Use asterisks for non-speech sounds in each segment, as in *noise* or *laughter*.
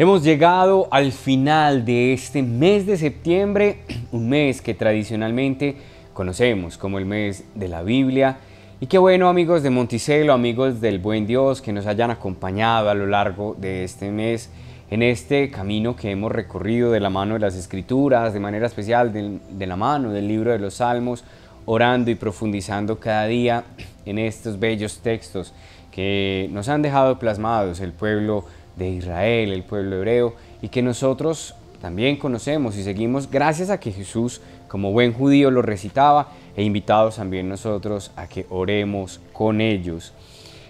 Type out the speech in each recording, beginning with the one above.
Hemos llegado al final de este mes de septiembre, *clears throat* un mes que tradicionalmente conocemos como el mes de la Biblia. Y qué bueno amigos de Monticello, amigos del buen Dios, que nos hayan acompañado a lo largo de este mes en este camino que hemos recorrido de la mano de las Escrituras, de manera especial de, de la mano del libro de los Salmos, orando y profundizando cada día *clears throat* en estos bellos textos que nos han dejado plasmados el pueblo de Israel, el pueblo hebreo, y que nosotros también conocemos y seguimos gracias a que Jesús, como buen judío, lo recitaba e invitados también nosotros a que oremos con ellos.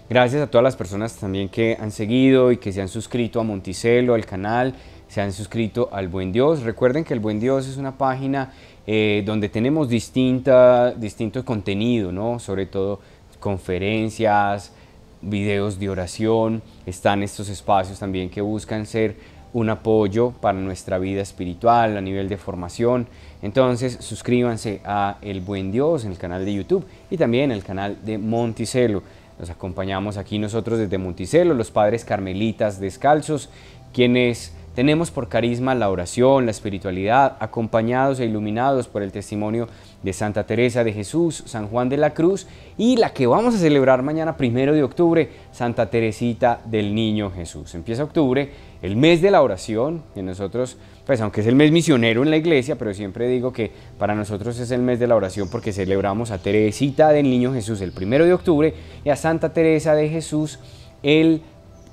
Gracias a todas las personas también que han seguido y que se han suscrito a Monticello, al canal, se han suscrito al Buen Dios. Recuerden que el Buen Dios es una página eh, donde tenemos distinto contenido, ¿no? sobre todo conferencias, videos de oración, están estos espacios también que buscan ser un apoyo para nuestra vida espiritual a nivel de formación. Entonces suscríbanse a El Buen Dios en el canal de YouTube y también el canal de Monticelo. Nos acompañamos aquí nosotros desde Monticelo, los padres carmelitas descalzos, quienes tenemos por carisma la oración, la espiritualidad, acompañados e iluminados por el testimonio de Santa Teresa de Jesús, San Juan de la Cruz y la que vamos a celebrar mañana primero de octubre, Santa Teresita del Niño Jesús. Empieza octubre, el mes de la oración, que nosotros, pues aunque es el mes misionero en la iglesia, pero siempre digo que para nosotros es el mes de la oración porque celebramos a Teresita del Niño Jesús el primero de octubre y a Santa Teresa de Jesús el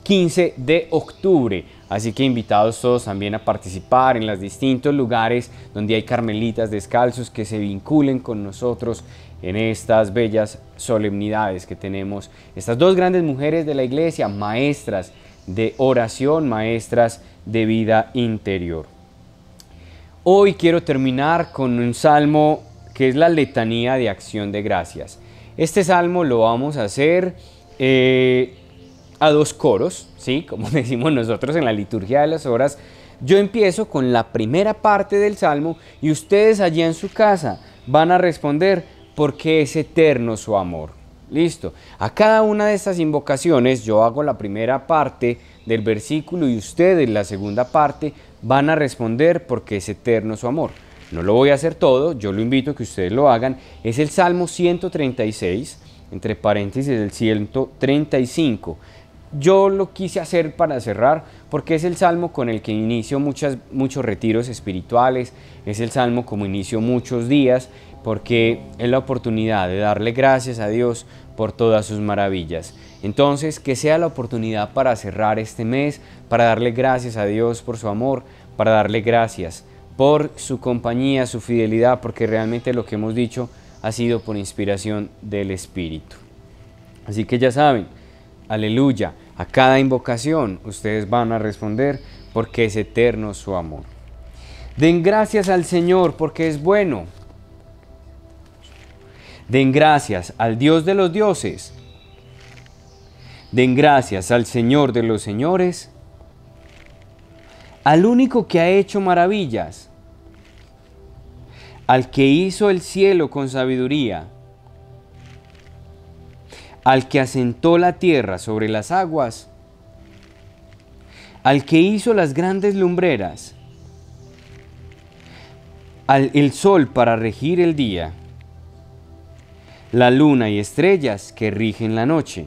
15 de octubre. Así que invitados todos también a participar en los distintos lugares donde hay carmelitas descalzos que se vinculen con nosotros en estas bellas solemnidades que tenemos. Estas dos grandes mujeres de la iglesia, maestras de oración, maestras de vida interior. Hoy quiero terminar con un salmo que es la letanía de acción de gracias. Este salmo lo vamos a hacer eh, a dos coros, ¿sí? como *laughs* decimos nosotros en la liturgia de las horas. Yo empiezo con la primera parte del salmo y ustedes allí en su casa van a responder porque es eterno su amor. Listo. A cada una de estas invocaciones yo hago la primera parte del versículo y ustedes la segunda parte van a responder porque es eterno su amor. No lo voy a hacer todo, yo lo invito a que ustedes lo hagan. Es el Salmo 136, entre paréntesis el 135. Yo lo quise hacer para cerrar porque es el salmo con el que inicio muchas, muchos retiros espirituales, es el salmo como inicio muchos días porque es la oportunidad de darle gracias a Dios por todas sus maravillas. Entonces, que sea la oportunidad para cerrar este mes, para darle gracias a Dios por su amor, para darle gracias por su compañía, su fidelidad, porque realmente lo que hemos dicho ha sido por inspiración del Espíritu. Así que ya saben, aleluya, a cada invocación ustedes van a responder porque es eterno su amor. Den gracias al Señor porque es bueno. Den gracias al Dios de los dioses. Den gracias al Señor de los señores. Al único que ha hecho maravillas. Al que hizo el cielo con sabiduría al que asentó la tierra sobre las aguas, al que hizo las grandes lumbreras, al el sol para regir el día, la luna y estrellas que rigen la noche,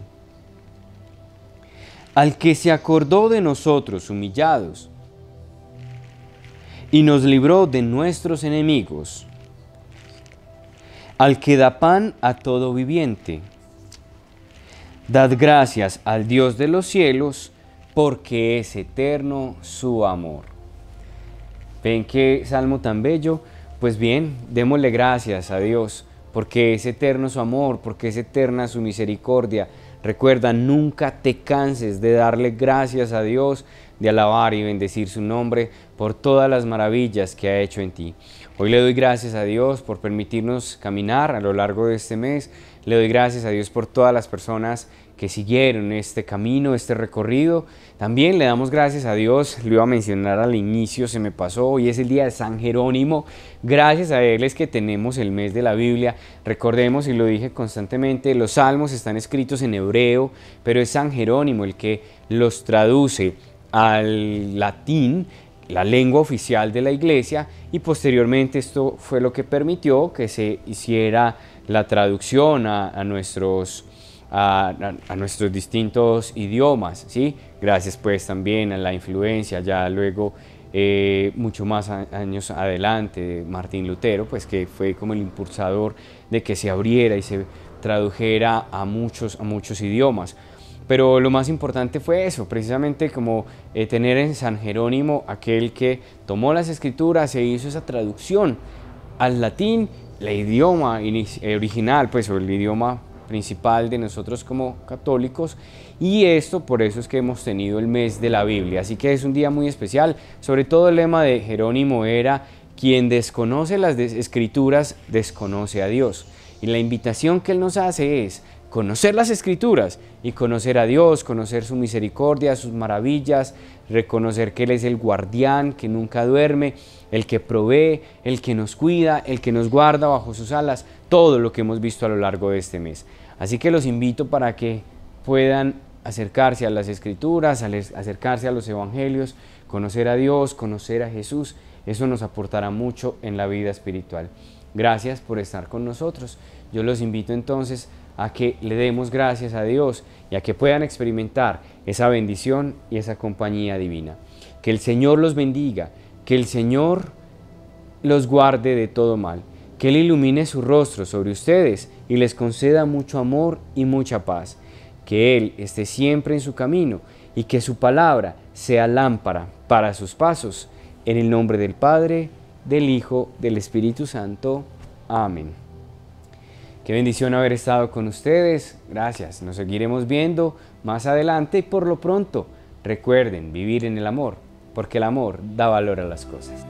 al que se acordó de nosotros humillados y nos libró de nuestros enemigos, al que da pan a todo viviente, Dad gracias al Dios de los cielos, porque es eterno su amor. ¿Ven qué salmo tan bello? Pues bien, démosle gracias a Dios, porque es eterno su amor, porque es eterna su misericordia. Recuerda, nunca te canses de darle gracias a Dios, de alabar y bendecir su nombre por todas las maravillas que ha hecho en ti. Hoy le doy gracias a Dios por permitirnos caminar a lo largo de este mes. Le doy gracias a Dios por todas las personas que siguieron este camino, este recorrido. También le damos gracias a Dios, lo iba a mencionar al inicio, se me pasó, hoy es el día de San Jerónimo. Gracias a Él es que tenemos el mes de la Biblia. Recordemos, y lo dije constantemente, los salmos están escritos en hebreo, pero es San Jerónimo el que los traduce al latín, la lengua oficial de la iglesia, y posteriormente esto fue lo que permitió que se hiciera la traducción a, nuestros, a, nuestros distintos idiomas, ¿sí? gracias pues también a la influencia ya luego eh, mucho más años adelante de Martín Lutero, pues que fue como el impulsador de que se abriera y se tradujera a muchos, a muchos idiomas. Pero lo más importante fue eso, precisamente como eh, tener en San Jerónimo aquel que tomó las escrituras e hizo esa traducción al latín, el idioma eh, original, pues o el idioma principal de nosotros como católicos y esto por eso es que hemos tenido el mes de la Biblia, así que es un día muy especial, sobre todo el lema de Jerónimo era quien desconoce las escrituras desconoce a Dios y la invitación que él nos hace es conocer las escrituras y conocer a Dios, conocer su misericordia, sus maravillas, reconocer que Él es el guardián que nunca duerme, el que provee, el que nos cuida, el que nos guarda bajo sus alas, todo lo que hemos visto a lo largo de este mes. Así que los invito para que puedan acercarse a las escrituras, acercarse a los evangelios, conocer a Dios, conocer a Jesús. Eso nos aportará mucho en la vida espiritual. Gracias por estar con nosotros. Yo los invito entonces a que le demos gracias a Dios y a que puedan experimentar esa bendición y esa compañía divina. Que el Señor los bendiga, que el Señor los guarde de todo mal que Él ilumine su rostro sobre ustedes y les conceda mucho amor y mucha paz, que Él esté siempre en su camino y que su palabra sea lámpara para sus pasos. En el nombre del Padre, del Hijo, del Espíritu Santo. Amén. Qué bendición haber estado con ustedes. Gracias. Nos seguiremos viendo más adelante y por lo pronto recuerden vivir en el amor, porque el amor da valor a las cosas.